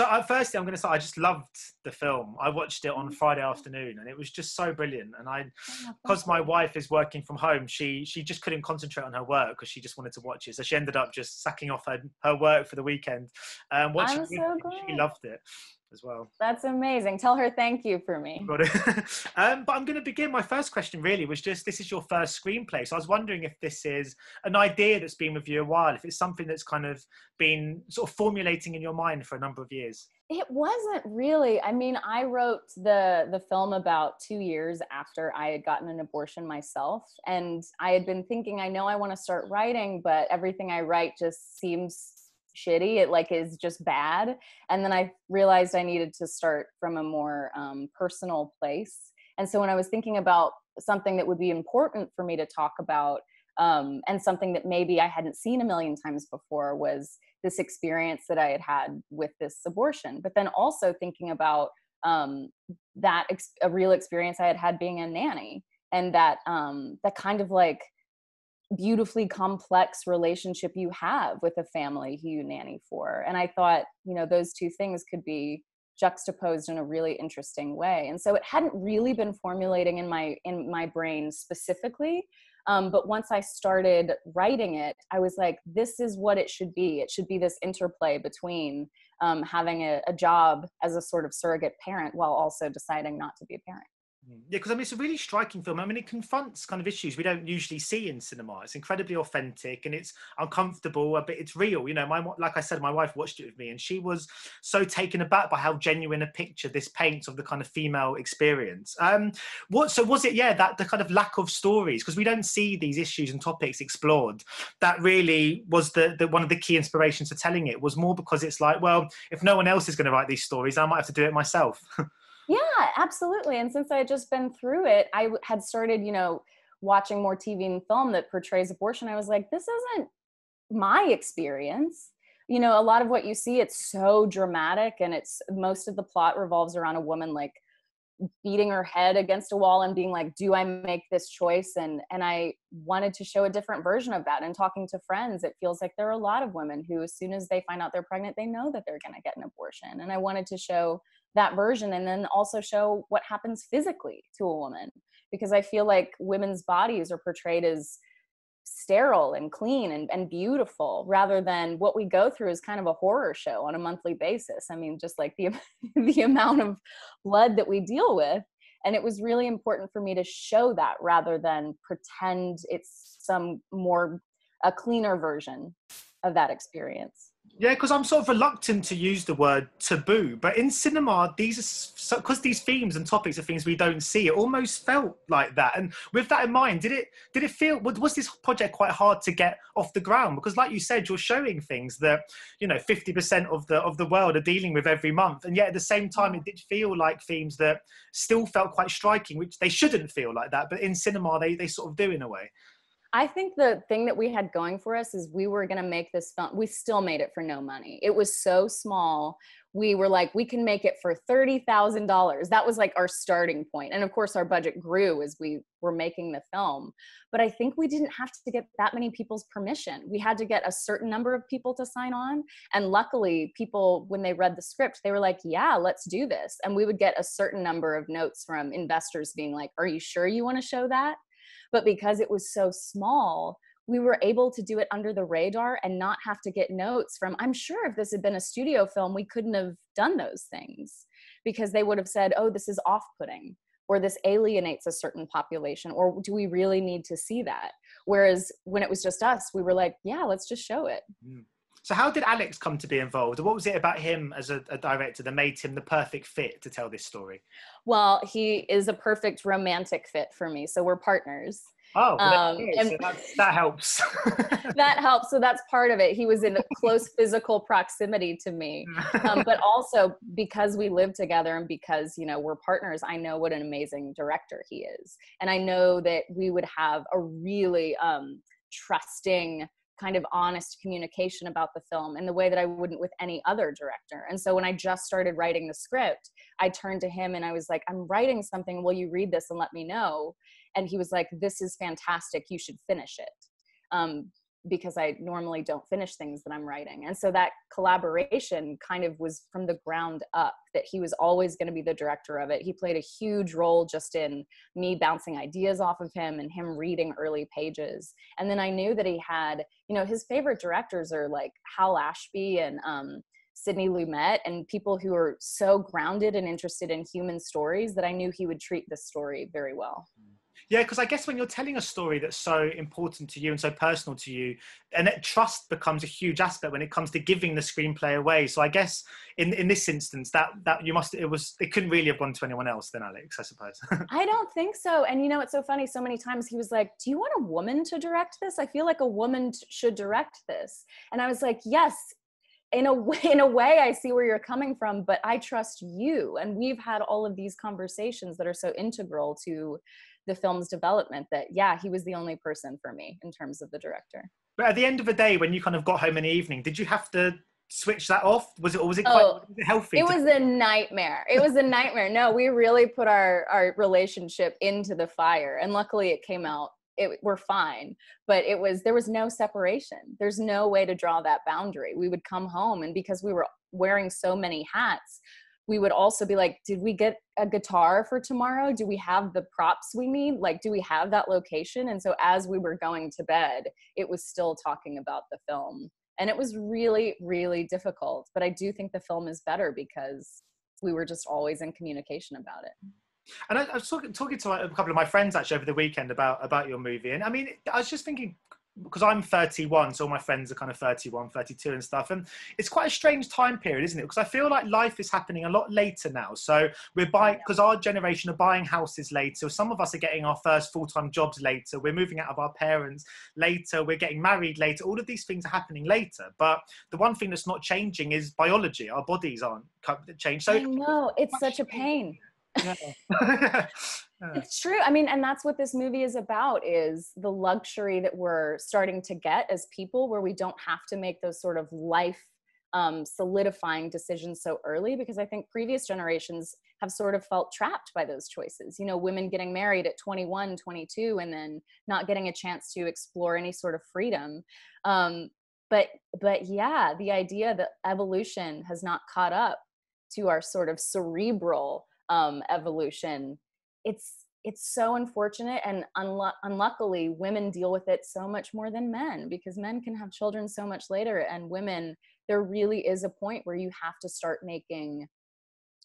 So uh, firstly, I'm going to say I just loved the film. I watched it on Friday afternoon, and it was just so brilliant. And I, because my wife is working from home, she she just couldn't concentrate on her work because she just wanted to watch it. So she ended up just sacking off her, her work for the weekend, um, watching. I'm so it. She loved it as well. That's amazing. Tell her thank you for me. Um, but I'm going to begin. My first question really was just this is your first screenplay. So I was wondering if this is an idea that's been with you a while, if it's something that's kind of been sort of formulating in your mind for a number of years. It wasn't really. I mean, I wrote the the film about 2 years after I had gotten an abortion myself and I had been thinking I know I want to start writing, but everything I write just seems shitty it like is just bad. And then i realized i needed to start from a more um, personal place. And so when i was thinking about something that would be important for me to talk about um, and something that maybe i hadn't seen a million times before was this experience that i had had with this abortion. But then also thinking about um, that ex- a real experience i had had being a nanny and that um, that kind of like beautifully complex relationship you have with a family who you nanny for. And I thought, you know, those two things could be juxtaposed in a really interesting way. And so it hadn't really been formulating in my in my brain specifically. Um, but once I started writing it, I was like, this is what it should be. It should be this interplay between um, having a, a job as a sort of surrogate parent while also deciding not to be a parent. Yeah, because I mean, it's a really striking film. I mean, it confronts kind of issues we don't usually see in cinema. It's incredibly authentic and it's uncomfortable, but it's real. You know, my like I said, my wife watched it with me, and she was so taken aback by how genuine a picture this paints of the kind of female experience. Um, what so was it? Yeah, that the kind of lack of stories because we don't see these issues and topics explored. That really was the, the one of the key inspirations for telling it was more because it's like, well, if no one else is going to write these stories, I might have to do it myself. Yeah, absolutely. And since I had just been through it, I had started, you know, watching more TV and film that portrays abortion. I was like, this isn't my experience. You know, a lot of what you see, it's so dramatic and it's most of the plot revolves around a woman like beating her head against a wall and being like do i make this choice and and i wanted to show a different version of that and talking to friends it feels like there are a lot of women who as soon as they find out they're pregnant they know that they're going to get an abortion and i wanted to show that version and then also show what happens physically to a woman because i feel like women's bodies are portrayed as sterile and clean and, and beautiful rather than what we go through is kind of a horror show on a monthly basis. I mean just like the the amount of blood that we deal with. And it was really important for me to show that rather than pretend it's some more a cleaner version of that experience yeah, because I'm sort of reluctant to use the word taboo, but in cinema, these are because so, these themes and topics are things we don't see. It almost felt like that. And with that in mind, did it did it feel was this project quite hard to get off the ground? Because, like you said, you're showing things that you know 50% of the of the world are dealing with every month, and yet at the same time, it did feel like themes that still felt quite striking, which they shouldn't feel like that, but in cinema, they they sort of do in a way. I think the thing that we had going for us is we were going to make this film. We still made it for no money. It was so small. We were like, we can make it for $30,000. That was like our starting point. And of course, our budget grew as we were making the film. But I think we didn't have to get that many people's permission. We had to get a certain number of people to sign on. And luckily, people, when they read the script, they were like, yeah, let's do this. And we would get a certain number of notes from investors being like, are you sure you want to show that? But because it was so small, we were able to do it under the radar and not have to get notes from i'm sure if this had been a studio film we couldn't have done those things. Because they would have said oh this is off-putting or this alienates a certain population or do we really need to see that? Whereas when it was just us we were like yeah let's just show it. Mm. So, how did Alex come to be involved? What was it about him as a, a, director that made him the perfect fit to tell this story? Well, he is a perfect romantic fit for me. So, we're partners. Oh, um, and so that, that helps. that helps. So that's part of it. He was in close physical proximity to me, um, but also because we live together and because you know we're partners, I know what an amazing director he is, and I know that we would have a really um, trusting kind of honest communication about the film in the way that I wouldn't with any other director. And so when I just started writing the script, I turned to him and I was like, I'm writing something. Will you read this and let me know? And he was like, This is fantastic. You should finish it. Um, because I normally don't finish things that I'm writing. And so that collaboration kind of was from the ground up that he was always going to be the director of it. He played a huge role just in me bouncing ideas off of him and him reading early pages. And then I knew that he had, you know, his favorite directors are like Hal Ashby and um, Sidney Lumet and people who are so grounded and interested in human stories that I knew he would treat this story very well. Yeah, because I guess when you're telling a story that's so important to you and so personal to you, and it, trust becomes a huge aspect when it comes to giving the screenplay away. So I guess in in this instance, that that you must it was it couldn't really have gone to anyone else than Alex, I suppose. I don't think so. And you know, it's so funny. So many times he was like, "Do you want a woman to direct this? I feel like a woman t- should direct this." And I was like, "Yes, in a way in a way i see where you're coming from but i trust you and we've had all of these conversations that are so integral to the film's development that yeah he was the only person for me in terms of the director. But at the end of the day when you kind of got home in the evening did you have to switch that off? Was it or was it quite oh, was it healthy it was a nightmare. It was a nightmare. No we really put our our relationship into the fire and luckily it came out it, we're fine. But it was there was no separation. There's no way to draw that boundary. We would come home and because we were wearing so many hats we would also be like did we get a guitar for tomorrow? Do we have the props we need? Like do we have that location? And so as we were going to bed it was still talking about the film. And it was really really difficult but i do think the film is better because we were just always in communication about it. And I, I was talking, talking to a couple of my friends actually over the weekend about about your movie, and I mean, I was just thinking because I'm 31, so all my friends are kind of 31, 32 and stuff. And it's quite a strange time period, isn't it? Because I feel like life is happening a lot later now. So we're buying, because our generation are buying houses later. Some of us are getting our first full time jobs later. We're moving out of our parents later. We're getting married later. All of these things are happening later. But the one thing that's not changing is biology. Our bodies aren't changed. So I know, it's such a pain. it's true i mean and that's what this movie is about is the luxury that we're starting to get as people where we don't have to make those sort of life um, solidifying decisions so early because i think previous generations have sort of felt trapped by those choices. You know women getting married at 21 22 and then not getting a chance to explore any sort of freedom. Um, but but yeah the idea that evolution has not caught up to our sort of cerebral um, evolution it's it's so unfortunate and unlu- unluckily women deal with it so much more than men because men can have children so much later and women there really is a point where you have to start making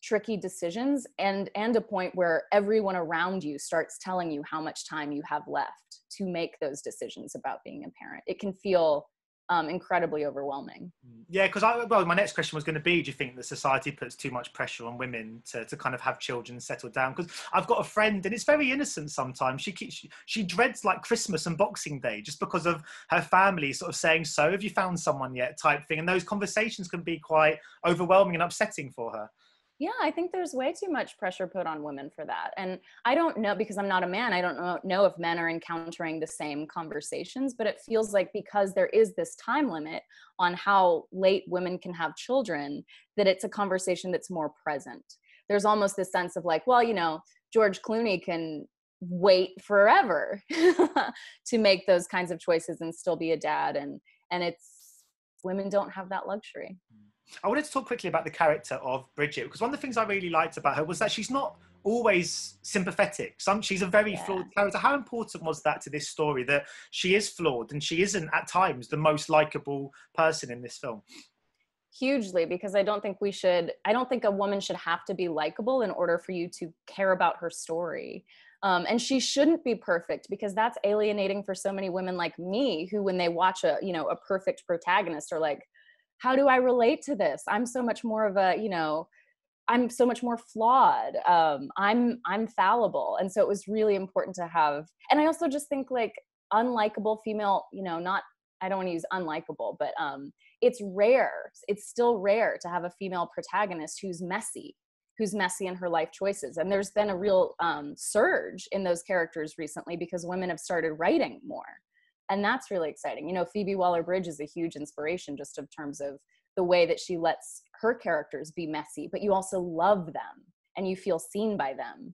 tricky decisions and and a point where everyone around you starts telling you how much time you have left to make those decisions about being a parent. It can feel um, incredibly overwhelming. Yeah, because I well, my next question was going to be: Do you think that society puts too much pressure on women to, to kind of have children settle down? Because I've got a friend, and it's very innocent sometimes. She keeps she, she, dreads like Christmas and Boxing Day just because of her family sort of saying, "So, have you found someone yet?" type thing, and those conversations can be quite overwhelming and upsetting for her yeah i think there's way too much pressure put on women for that and i don't know because i'm not a man i don't know, know if men are encountering the same conversations but it feels like because there is this time limit on how late women can have children that it's a conversation that's more present there's almost this sense of like well you know george clooney can wait forever to make those kinds of choices and still be a dad and and it's women don't have that luxury mm. I wanted to talk quickly about the character of Bridget because one of the things I really liked about her was that she's not always sympathetic. Some she's a very yeah. flawed character. How important was that to this story that she is flawed and she isn't at times the most likable person in this film? Hugely, because I don't think we should. I don't think a woman should have to be likable in order for you to care about her story. Um, and she shouldn't be perfect because that's alienating for so many women like me who when they watch a you know a perfect protagonist are like how do i relate to this? I'm so much more of a you know i'm so much more flawed. Um, i'm i'm fallible. And so it was really important to have and i also just think like unlikable female you know not i don't want to use unlikable but um it's rare it's still rare to have a female protagonist who's messy who's messy in her life choices. And there's been a real um, surge in those characters recently because women have started writing more and that's really exciting you know phoebe waller-bridge is a huge inspiration just in terms of the way that she lets her characters be messy but you also love them and you feel seen by them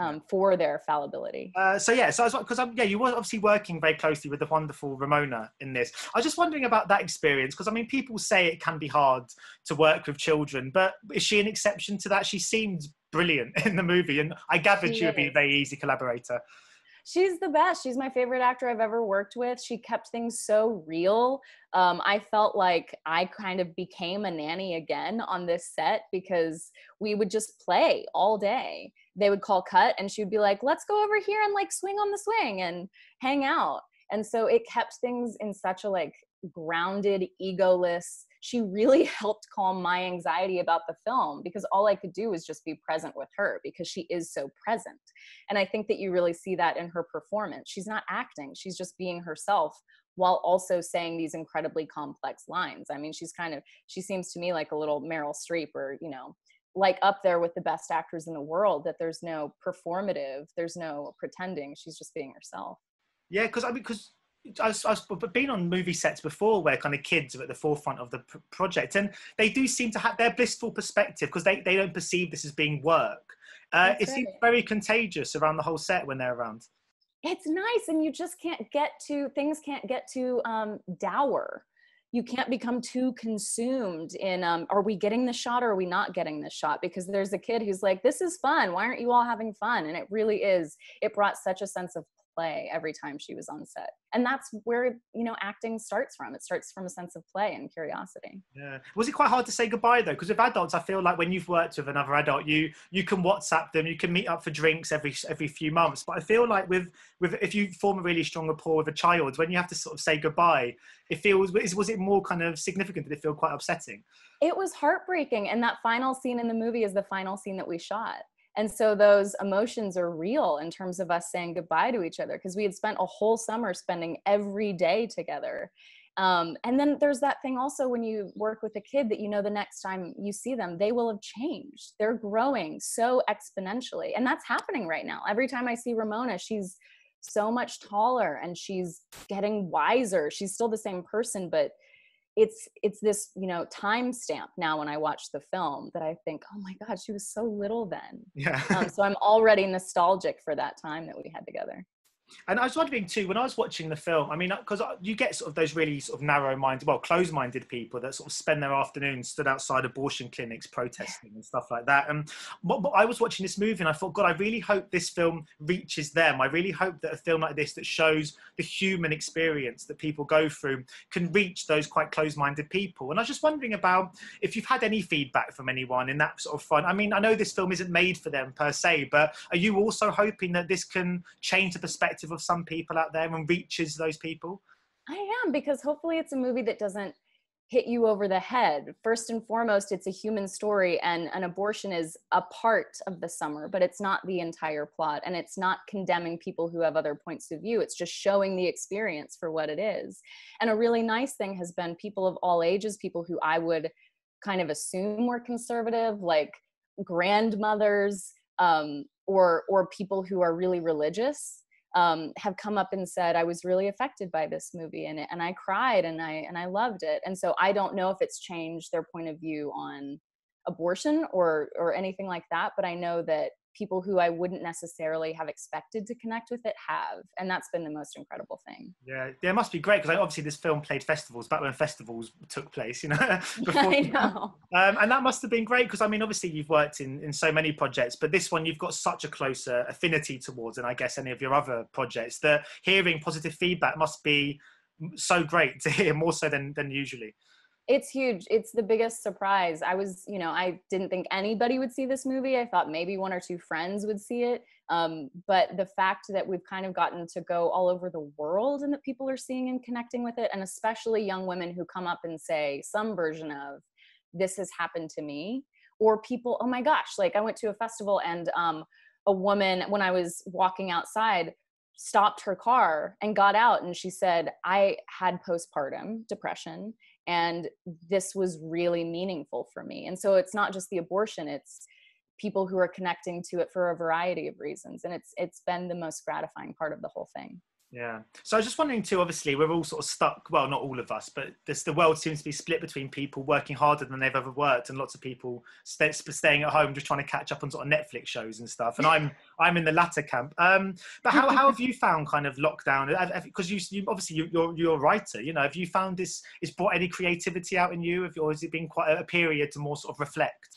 um, for their fallibility. Uh, so yeah, so I was because I'm yeah, you were obviously working very closely with the wonderful Ramona in this. I was just wondering about that experience because I mean, people say it can be hard to work with children, but is she an exception to that? She seemed brilliant in the movie, and I gathered she, she would be a very easy collaborator she's the best. She's my favorite actor I've ever worked with. She kept things so real. Um, I felt like I kind of became a nanny again on this set because we would just play all day. They would call cut and she would be like, let's go over here and like swing on the swing and hang out. And so it kept things in such a like grounded, egoless, she really helped calm my anxiety about the film because all I could do was just be present with her because she is so present. And I think that you really see that in her performance. She's not acting, she's just being herself while also saying these incredibly complex lines. I mean, she's kind of, she seems to me like a little Meryl Streep or, you know, like up there with the best actors in the world that there's no performative, there's no pretending. She's just being herself. Yeah, because I mean, because I've, I've been on movie sets before where kind of kids are at the forefront of the p- project and they do seem to have their blissful perspective because they, they don't perceive this as being work. Uh, it seems very contagious around the whole set when they're around. It's nice, and you just can't get to things. Can't get to um, dour. You can't become too consumed in um, are we getting the shot or are we not getting the shot? Because there's a kid who's like, "This is fun. Why aren't you all having fun?" And it really is. It brought such a sense of play every time she was on set. And that's where you know acting starts from. It starts from a sense of play and curiosity. Yeah. Was it quite hard to say goodbye though? Because with adults i feel like when you've worked with another adult you you can whatsapp them you can meet up for drinks every every few months. But i feel like with with if you form a really strong rapport with a child when you have to sort of say goodbye it feels was it more kind of significant? Did it feel quite upsetting? It was heartbreaking. And that final scene in the movie is the final scene that we shot and so those emotions are real in terms of us saying goodbye to each other because we had spent a whole summer spending every day together. Um, and then there's that thing also when you work with a kid that you know the next time you see them they will have changed. They're growing so exponentially and that's happening right now. Every time i see ramona she's so much taller and she's getting wiser. She's still the same person but it's it's this you know time stamp now when i watch the film that i think oh my god she was so little then. Yeah. Um, so i'm already nostalgic for that time that we had together and I was wondering too, when I was watching the film, I mean, uh, because uh, you get sort of those really sort of narrow-minded, well, closed-minded people that sort of spend their afternoons stood outside abortion clinics protesting and stuff like that. And but, but I was watching this movie and I thought, God, I really hope this film reaches them. I really hope that a film like this that shows the human experience that people go through can reach those quite closed-minded people. And I was just wondering about if you've had any feedback from anyone in that sort of front. I mean, I know this film isn't made for them per se, but are you also hoping that this can change the perspective perspective of some people out there and reaches those people? I am because hopefully it's a movie that doesn't hit you over the head. First and foremost, it's a human story, and an abortion is a part of the summer, but it's not the entire plot. And it's not condemning people who have other points of view. It's just showing the experience for what it is. And a really nice thing has been people of all ages, people who I would kind of assume were conservative, like grandmothers. Um, or, or people who are really religious um, have come up and said I was really affected by this movie and and I cried and I and I loved it. And so I don't know if it's changed their point of view on abortion or or anything like that, but I know that people who I wouldn't necessarily have expected to connect with it have, and that's been the most incredible thing. Yeah, yeah, it must be great because obviously this film played festivals back when festivals took place, you know. before, I know. Um, and that must have been great because I mean, obviously you've worked in in so many projects, but this one you've got such a closer affinity towards, and I guess any of your other projects. That hearing positive feedback must be so great to hear more so than than usually it's huge. It's the biggest surprise. I was you know i didn't think anybody would see this movie. I thought maybe one or two friends would see it. Um, but the fact that we've kind of gotten to go all over the world and that people are seeing and connecting with it and especially young women who come up and say some version of this has happened to me or people oh my gosh like i went to a festival and um, a woman when i was walking outside stopped her car and got out and she said i had postpartum depression and this was really meaningful for me. And so it's not just the abortion it's people who are connecting to it for a variety of reasons and it's it's been the most gratifying part of the whole thing Yeah. So I was just wondering too. Obviously, we're all sort of stuck. Well, not all of us, but this, the world seems to be split between people working harder than they've ever worked, and lots of people stay, staying at home just trying to catch up on sort of Netflix shows and stuff. And I'm I'm in the latter camp. Um, but how, how have you found kind of lockdown? Because you, you obviously you, you're you're a writer. You know, have you found this? Is brought any creativity out in you? Or has it been quite a period to more sort of reflect?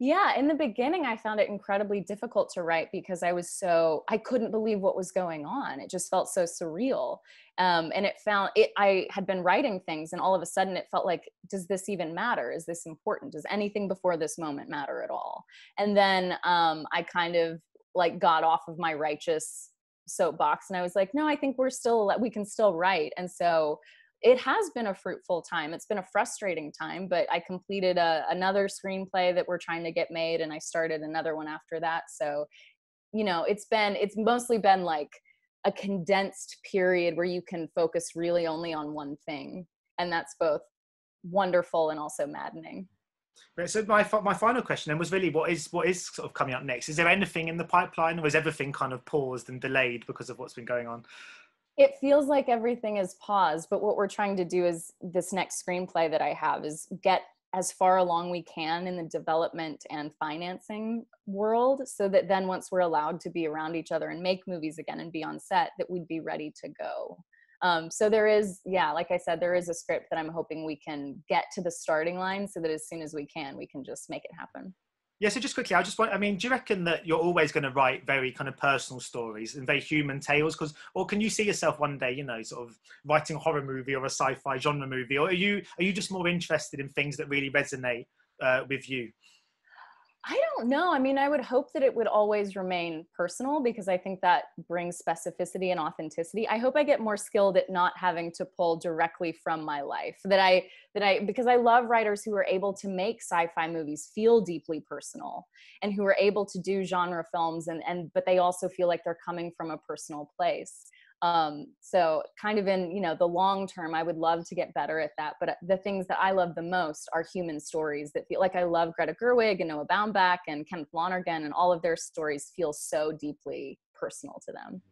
Yeah, in the beginning, I found it incredibly difficult to write because I was so I couldn't believe what was going on. It just felt so surreal, um, and it found it. I had been writing things, and all of a sudden, it felt like, does this even matter? Is this important? Does anything before this moment matter at all? And then um, I kind of like got off of my righteous soapbox, and I was like, no, I think we're still we can still write, and so it has been a fruitful time. It's been a frustrating time, but I completed a, another screenplay that we're trying to get made, and I started another one after that. So, you know, it's been it's mostly been like a condensed period where you can focus really only on one thing, and that's both wonderful and also maddening. So my my final question then was really what is what is sort of coming up next? Is there anything in the pipeline, or is everything kind of paused and delayed because of what's been going on? It feels like everything is paused but what we're trying to do is this next screenplay that i have is get as far along we can in the development and financing world so that then once we're allowed to be around each other and make movies again and be on set that we'd be ready to go. Um, so there is yeah like i said there is a script that i'm hoping we can get to the starting line so that as soon as we can we can just make it happen yeah, so just quickly, I just want, I mean, do you reckon that you're always going to write very kind of personal stories and very human tales? Because, or can you see yourself one day, you know, sort of writing a horror movie or a sci fi genre movie? Or are you, are you just more interested in things that really resonate uh, with you? I don't know. I mean, I would hope that it would always remain personal because I think that brings specificity and authenticity. I hope I get more skilled at not having to pull directly from my life. That I that I because I love writers who are able to make sci-fi movies feel deeply personal and who are able to do genre films and and but they also feel like they're coming from a personal place um, so kind of in you know the long term i would love to get better at that but uh, the things that i love the most are human stories that feel like i love greta gerwig and noah baumbach and kenneth lonergan and all of their stories feel so deeply personal to them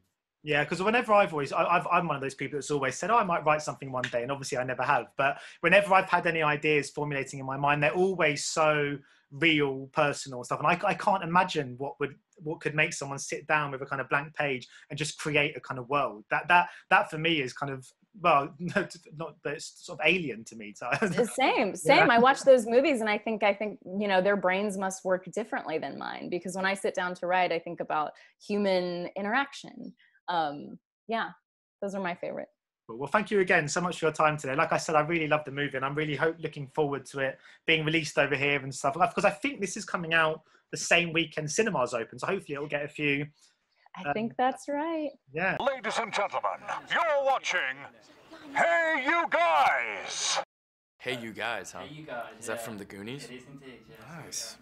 yeah, because whenever I've always, I, I'm one of those people that's always said, oh, I might write something one day. And obviously I never have. But whenever I've had any ideas formulating in my mind, they're always so real, personal stuff. And I, I can't imagine what would, what could make someone sit down with a kind of blank page and just create a kind of world. That, that, that for me is kind of, well, not, but it's sort of alien to me. So. same, same. Yeah. I watch those movies and I think, I think, you know, their brains must work differently than mine because when I sit down to write, I think about human interaction um, yeah, those are my favorite. Well, thank you again so much for your time today. Like I said, I really love the movie, and I'm really hope looking forward to it being released over here and stuff. Because I think this is coming out the same weekend cinemas open, so hopefully it'll get a few. I um, think that's right. Yeah. Ladies and gentlemen, you're watching. Hey, you guys! Hey, you guys, huh? Hey, you guys. Is yeah. that from the Goonies? It is indeed. Nice.